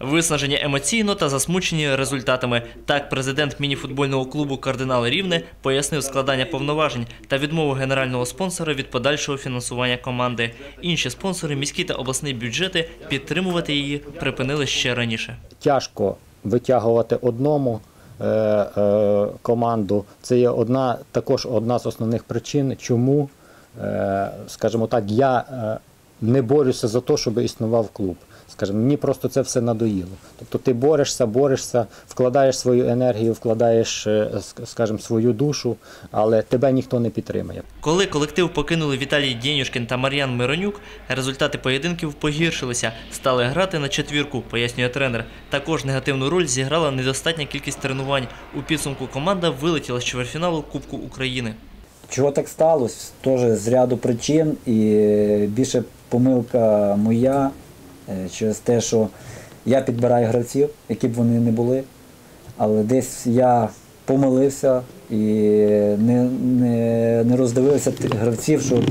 Виснажені емоційно та засмучені результатами. Так, президент мініфутбольного клубу Кардинал Рівне пояснив складання повноважень та відмову генерального спонсора від подальшого фінансування команди. Інші спонсори, міські та обласні бюджети, підтримувати її припинили ще раніше. тяжко витягувати одному е, е, команду. Це є одна, також одна з основних причин, чому, е, скажімо так, я не борюся за те, щоб існував клуб. Скажімо, мені просто це все надоїло. Тобто ти борешся, борешся, вкладаєш свою енергію, вкладаєш, е, скажімо, свою душу, але тебе ніхто не підтримає. Коли колектив покинули Віталій Дєнюшкін та Мар'ян Миронюк, результати поєдинків погіршилися, стали грати на четвірку, пояснює тренер. Також негативну роль зіграла недостатня кількість тренувань. У підсумку команда вилетіла з чвертьфіналу Кубку України. Чого так сталося? Теж з ряду причин і більше помилка моя е, через те, що я підбираю гравців, які б вони не були. Але десь я помилився і не, не, не роздивився тих гравців, що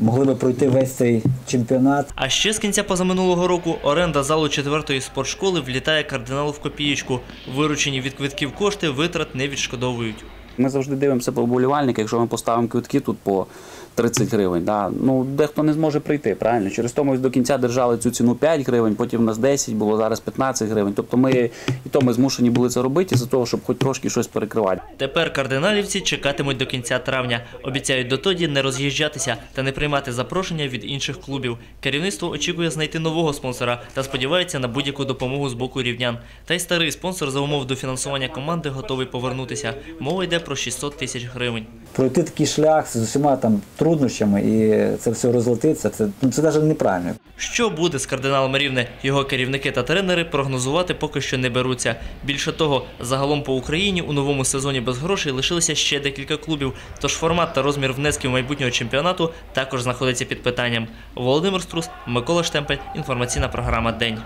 могли би пройти весь цей чемпіонат. А ще з кінця позаминулого року оренда залу четвертої спортшколи влітає кардиналу в копієчку. Виручені від квитків кошти витрат не відшкодовують. Ми завжди дивимося по вболівальниках, якщо ми поставимо квитки тут по 30 гривень. Да? Ну, дехто не зможе прийти, правильно? Через то ми до кінця держали цю ціну 5 гривень, потім у нас 10 було, зараз 15 гривень. Тобто ми і то ми змушені були це робити за того, щоб хоч трошки щось перекривати. Тепер кардиналівці чекатимуть до кінця травня. Обіцяють дотоді не роз'їжджатися та не приймати запрошення від інших клубів. Керівництво очікує знайти нового спонсора та сподівається на будь-яку допомогу з боку рівнян. Та й старий спонсор за умов дофінансування команди готовий повернутися. Мова йде про 600 тисяч гривень. Пройти такий шлях з усіма там труднощами і це все розлетиться, це, ну, це навіть неправильно. Що буде з кардиналом Рівне? Його керівники та тренери прогнозувати поки що не беруться. Більше того, загалом по Україні у новому сезоні без грошей лишилися ще декілька клубів. Тож формат та розмір внесків майбутнього чемпіонату також знаходиться під питанням. Володимир Струс, Микола Штемпель. Інформаційна програма День.